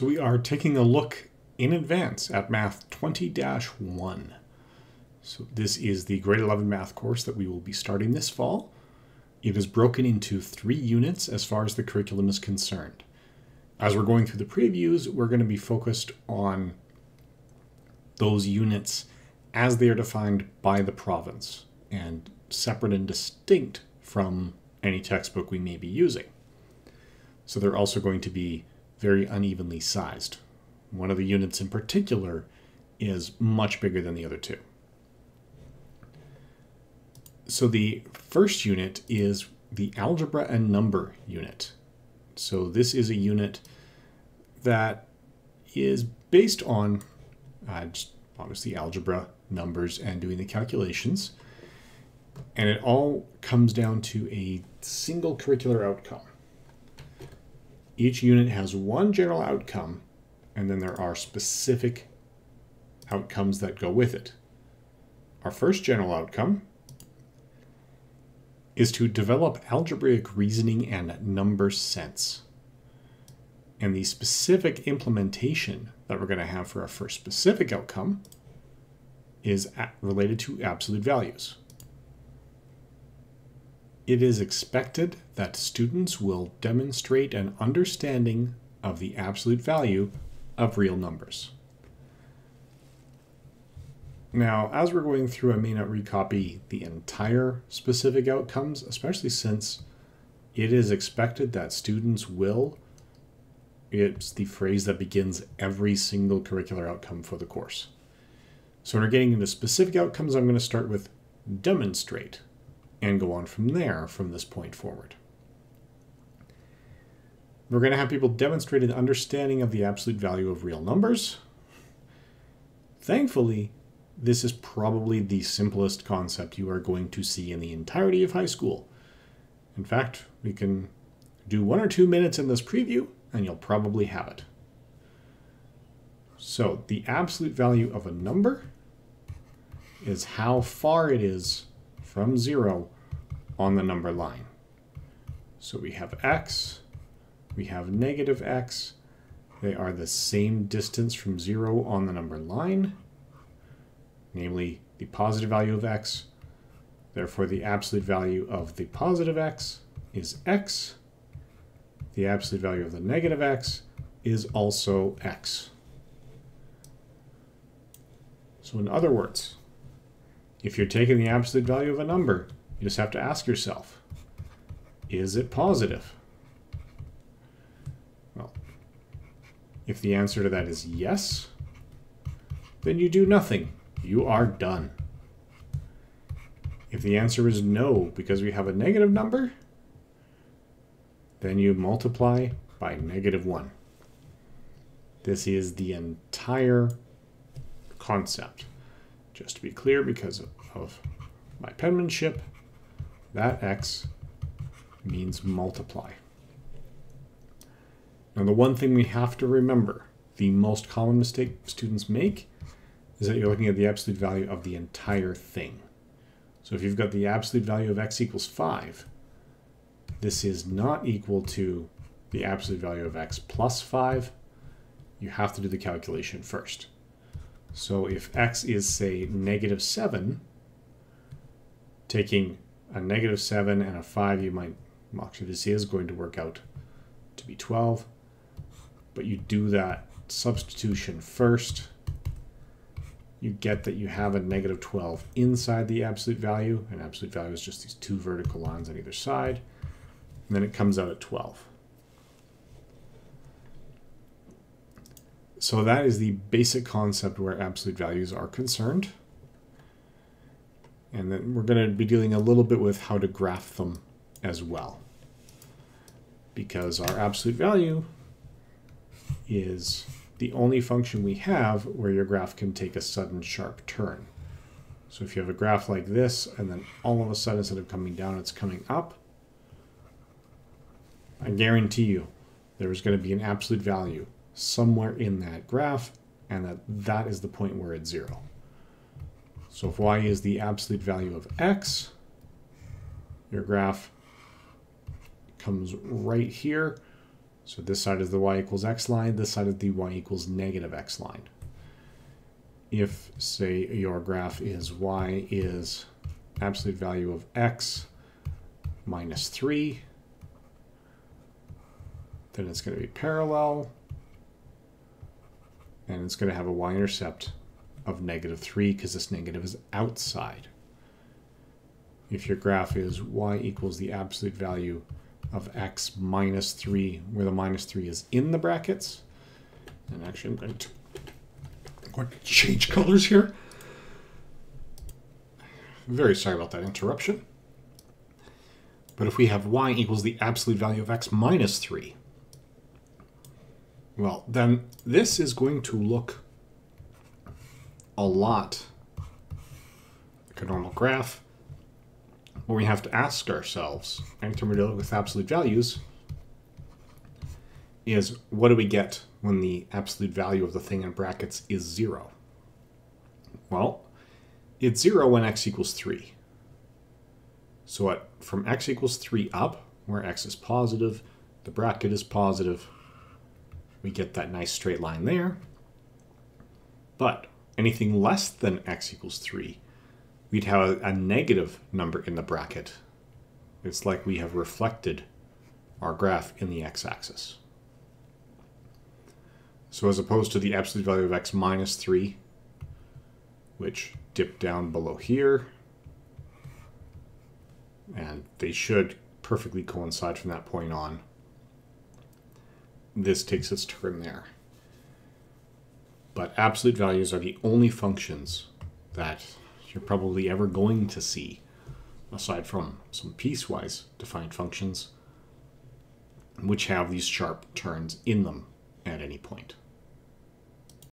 So we are taking a look in advance at Math 20-1. So this is the grade 11 math course that we will be starting this fall. It is broken into three units as far as the curriculum is concerned. As we're going through the previews, we're going to be focused on those units as they are defined by the province and separate and distinct from any textbook we may be using. So they're also going to be very unevenly sized. One of the units in particular is much bigger than the other two. So the first unit is the algebra and number unit. So this is a unit that is based on uh, obviously algebra, numbers, and doing the calculations. And it all comes down to a single curricular outcome. Each unit has one general outcome, and then there are specific outcomes that go with it. Our first general outcome is to develop algebraic reasoning and number sense. And the specific implementation that we're going to have for our first specific outcome is related to absolute values it is expected that students will demonstrate an understanding of the absolute value of real numbers. Now, as we're going through, I may not recopy the entire specific outcomes, especially since it is expected that students will. It's the phrase that begins every single curricular outcome for the course. So when we're getting into specific outcomes, I'm going to start with demonstrate and go on from there from this point forward. We're going to have people demonstrate an understanding of the absolute value of real numbers. Thankfully, this is probably the simplest concept you are going to see in the entirety of high school. In fact, we can do one or two minutes in this preview and you'll probably have it. So the absolute value of a number is how far it is from 0 on the number line. So we have x, we have negative x. They are the same distance from 0 on the number line, namely the positive value of x. Therefore, the absolute value of the positive x is x. The absolute value of the negative x is also x. So in other words, if you're taking the absolute value of a number, you just have to ask yourself, is it positive? Well, if the answer to that is yes, then you do nothing. You are done. If the answer is no, because we have a negative number, then you multiply by negative 1. This is the entire concept. Just to be clear, because of my penmanship, that x means multiply. Now the one thing we have to remember, the most common mistake students make is that you're looking at the absolute value of the entire thing. So if you've got the absolute value of x equals 5, this is not equal to the absolute value of x plus 5. You have to do the calculation first. So if x is, say, negative 7, taking a negative 7 and a 5, you might, actually this is going to work out to be 12. But you do that substitution first. You get that you have a negative 12 inside the absolute value. And absolute value is just these two vertical lines on either side. And then it comes out at 12. So that is the basic concept where absolute values are concerned. And then we're going to be dealing a little bit with how to graph them as well. Because our absolute value is the only function we have where your graph can take a sudden sharp turn. So if you have a graph like this, and then all of a sudden, instead of coming down, it's coming up, I guarantee you there is going to be an absolute value somewhere in that graph, and that that is the point where it's zero. So if y is the absolute value of x, your graph comes right here. So this side is the y equals x line, this side is the y equals negative x line. If, say, your graph is y is absolute value of x minus 3, then it's going to be parallel, and it's going to have a y-intercept of negative 3 because this negative is outside. If your graph is y equals the absolute value of x minus 3, where the minus 3 is in the brackets, and actually I'm going to, I'm going to change colors here. Very sorry about that interruption. But if we have y equals the absolute value of x minus 3, well, then this is going to look a lot like a normal graph where we have to ask ourselves, dealing with absolute values, is what do we get when the absolute value of the thing in brackets is 0? Well, it's 0 when x equals 3. So what, from x equals 3 up, where x is positive, the bracket is positive, we get that nice straight line there. But anything less than x equals 3, we'd have a, a negative number in the bracket. It's like we have reflected our graph in the x-axis. So as opposed to the absolute value of x minus 3, which dip down below here, and they should perfectly coincide from that point on. This takes its turn there. But absolute values are the only functions that you're probably ever going to see, aside from some piecewise defined functions, which have these sharp turns in them at any point.